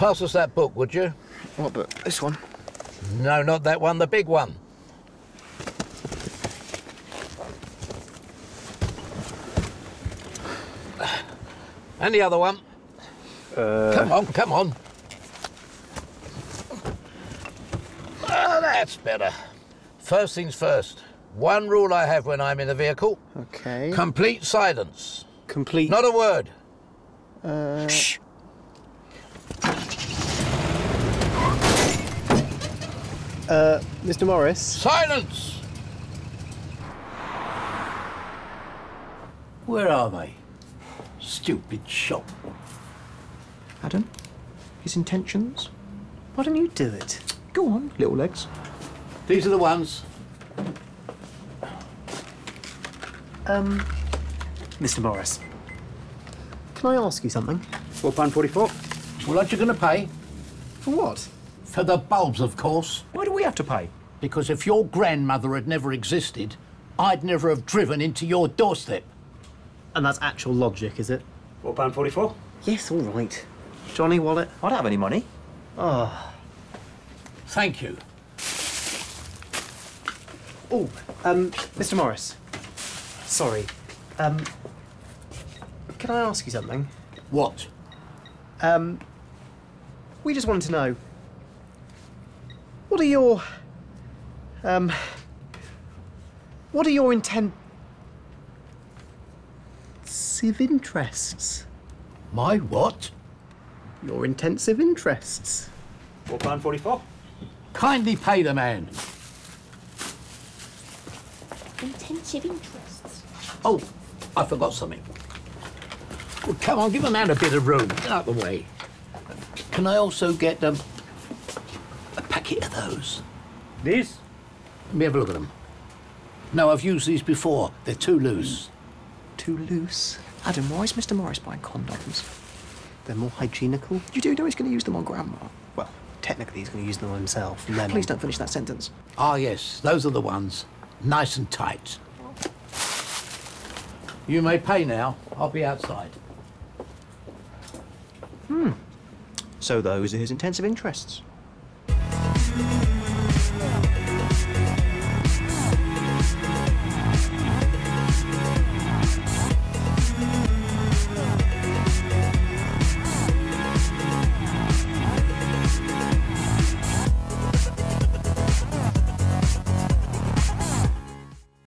Pass us that book, would you? What book? This one? No, not that one, the big one. And the other one. Come on, come on. Ah, that's better. First things first. One rule I have when I'm in a vehicle Okay. complete silence. Complete. Not a word. Shh. Uh, Mr. Morris. Silence! Where are they? Stupid shop. Adam, his intentions? Why don't you do it? Go on, little legs. These are the ones. Um, Mr. Morris. Can I ask you something? Four pound forty-four. Well, aren't you going to pay? For what? For the bulbs, of course. Why do we have to pay? Because if your grandmother had never existed, I'd never have driven into your doorstep. And that's actual logic, is it? Four pound forty-four. Yes, all right. Johnny Wallet. I don't have any money. Thank you. Oh, um, Mr. Morris. Sorry. Um, can I ask you something? What? Um, we just wanted to know. What are your. Um. What are your intensive interests? My what? Your intensive interests. Four pound forty-four. Kindly pay the man. Intensive interests. Oh, I forgot something. Well, come on, give a man a bit of room. Get out of the way. Can I also get um, a packet of those? These? Let me have a look at them. No, I've used these before. They're too loose. Too loose. Adam, why is Mr. Morris buying condoms? They're more hygienical. You do know he's going to use them on Grandma. Well, technically he's going to use them on himself. Please don't finish that sentence. Ah, yes, those are the ones. Nice and tight. You may pay now. I'll be outside. Hmm. So those are his intensive interests.